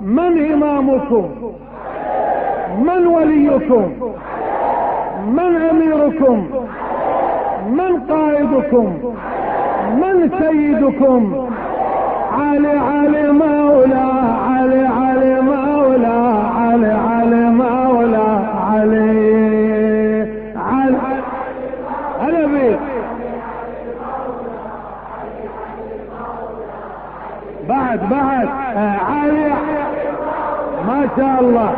من إمامكم؟ من وليكم؟ من أميركم؟ من قائدكم؟ من سيدكم؟ علي علي مولا علي ما شاء الله.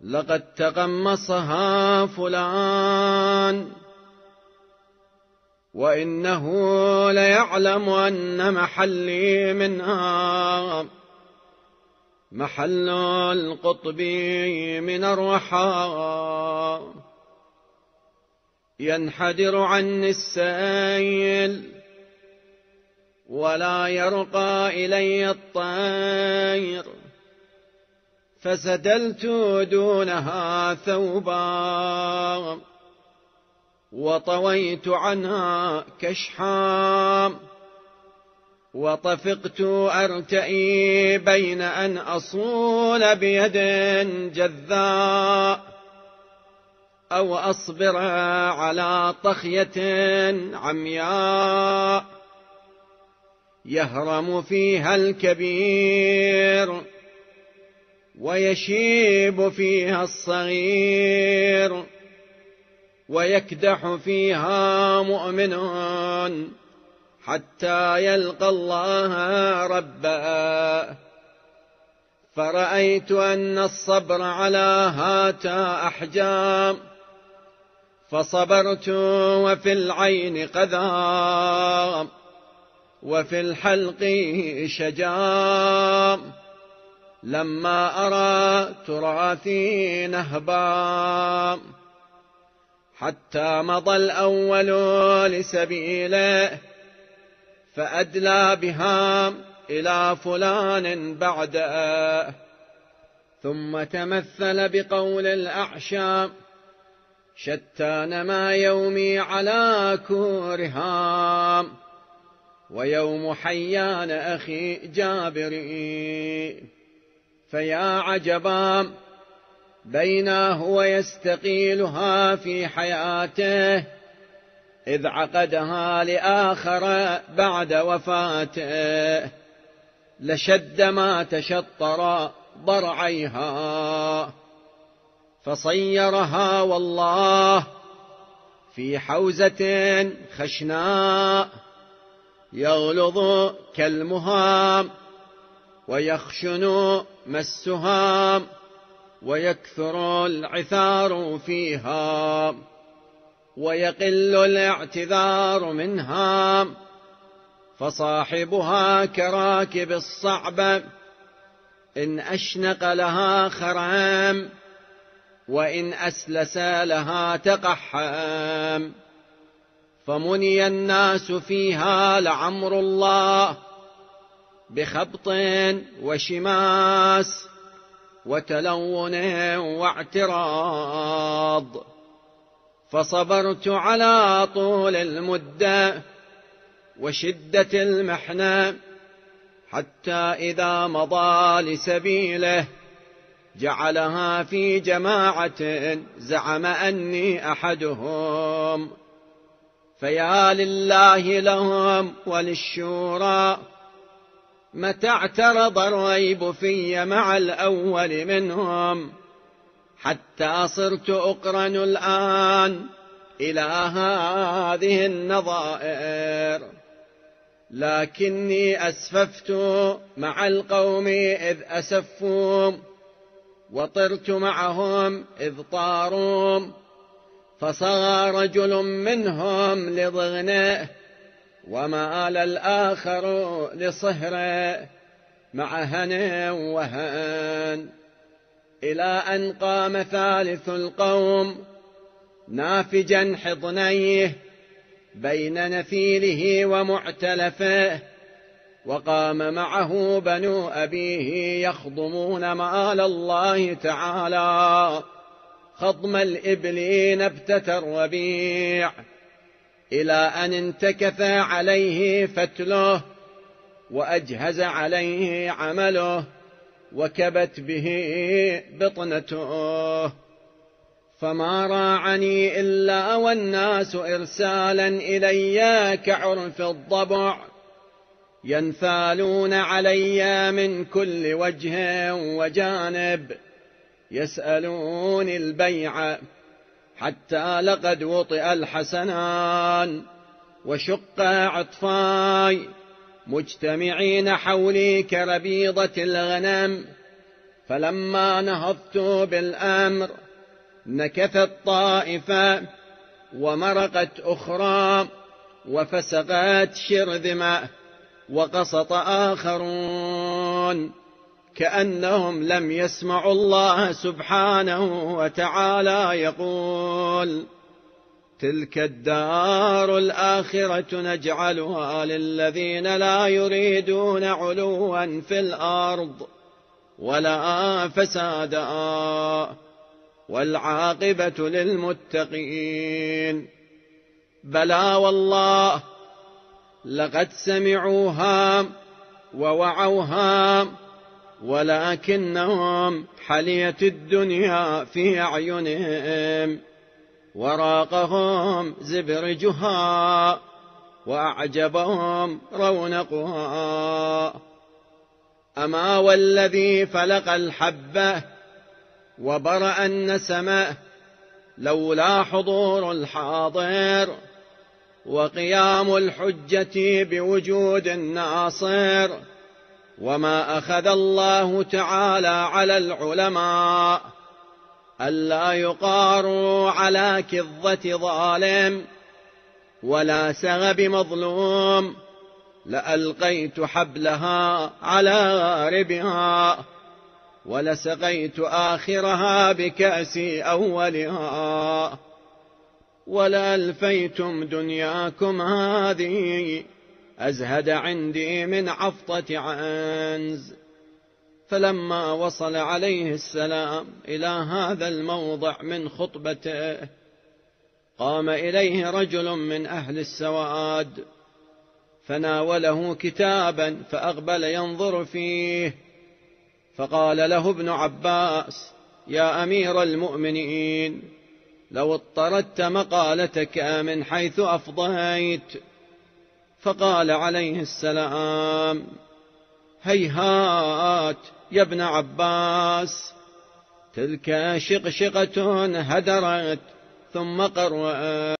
لقد تقمصها فلان وإنه ليعلم أن محلي منها. محل القطب من الرحى ينحدر عني السيل ولا يرقى إلي الطير. فسدلت دونها ثوبا وطويت عنها كشحا. وطفقت أرتئي بين أن أصول بيد جذاء أو أصبر على طخية عمياء يهرم فيها الكبير ويشيب فيها الصغير ويكدح فيها مؤمن حتى يلقى الله ربا فرأيت أن الصبر على هاتا أحجام فصبرت وفي العين قذام وفي الحلق شجام. لما أرى تراثي نهبا حتى مضى الأول لسبيله فأدلى بها إلى فلان بعده ثم تمثل بقول الأعشى شتان ما يومي على كورها. ويوم حيان أخي جابري. فيا عجبا بينا هو يستقيلها في حياته. إذ عقدها لآخر بعد وفاته. لشد ما تشطر ضرعيها. فصيرها والله في حوزة خشناء يغلظ كالمهام ويخشن مسها ويكثر العثار فيها. ويقل الاعتذار منها فصاحبها كراكب الصعب إن أشنق لها خرام وإن أسلس لها تقحم فمني الناس فيها لعمر الله بخبط وشماس وتلون واعتراض. فصبرت على طول المدة وشدة المحنة حتى إذا مضى لسبيله جعلها في جماعة زعم أني أحدهم. فيا لله لهم وللشورى. متى اعترض الريب في مع الأول منهم؟ حتى صرت أقرن الآن إلى هذه النظائر. لكني أسففت مع القوم إذ أسفوا وطرت معهم إذ طاروا فصغى رجل منهم لضغنه ومال الآخر لصهره مع هن وهن. إلى أن قام ثالث القوم. نافجا حضنيه بين نفيله ومعتلفه وقام معه بنو أبيه يخضمون مآل الله تعالى. خضم الإبل نبتة الربيع. إلى أن انتكث عليه فتله وأجهز عليه عمله. وكبت به بطنته. فما راعني إلا والناس إرسالا إلي كعرف الضبع. ينثالون علي من كل وجه وجانب. يسألون البيع حتى لقد وطئ الحسنان. وشق عطفاي مجتمعين حولي كربيضة الغنم فلما نهضت بالأمر نكثت طائفة ومرقت أخرى وفسقت شرذمة وقسط آخرون كأنهم لم يسمعوا الله سبحانه وتعالى يقول. تلك الدار الآخرة نجعلها للذين لا يريدون علوا في الأرض ولا فسادا والعاقبة للمتقين. بلى والله لقد سمعوها ووعوها ولكنهم حليت الدنيا في أعينهم. وراقهم زبرجها وأعجبهم رونقها أما والذي فلق الحبة وبرأ النسمة لولا حضور الحاضر وقيام الحجة بوجود الناصر وما أخذ الله تعالى على العلماء. ألا يقاروا على كظة ظالم ولا سغب مظلوم لألقيت حبلها على غاربها ولسقيت آخرها بكأس أولها ولألفيتم دنياكم هذه أزهد عندي من عفطة عنز فلما وصل عليه السلام إلى هذا الموضع من خطبته قام إليه رجل من أهل السواد فناوله كتابا فأقبل ينظر فيه فقال له ابن عباس يا أمير المؤمنين لو اضطردت مقالتك من حيث أفضيت. فقال عليه السلام هيهات يا ابن عباس. تلك شقشقة هدرت ثم قرأت.